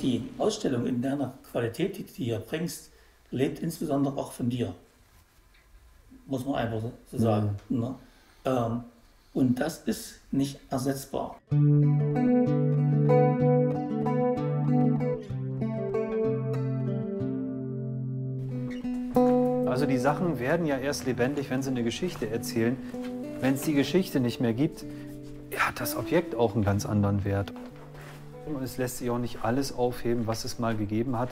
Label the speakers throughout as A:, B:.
A: Die Ausstellung in deiner Qualität, die du hier bringst, lebt insbesondere auch von dir. Muss man einfach so- sagen. Ne? Ähm, und das ist nicht ersetzbar.
B: Also die Sachen werden ja erst lebendig, wenn sie eine Geschichte erzählen. Wenn es die Geschichte nicht mehr gibt, hat das Objekt auch einen ganz anderen Wert. Und es lässt sich auch nicht alles aufheben, was es mal gegeben hat.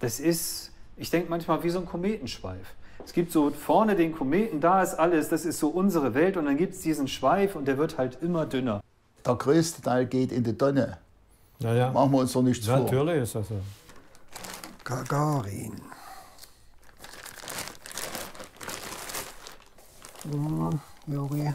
B: Das ist, ich denke manchmal wie so ein Kometenschweif. Es gibt so vorne den Kometen, da ist alles, das ist so unsere Welt und dann gibt es diesen Schweif und der wird halt immer dünner.
C: Der größte Teil geht in die Tonne.
D: Ja, ja.
C: Machen wir uns doch nichts vor.
D: Natürlich ist das so.
E: Gagarin. Ja, Juri.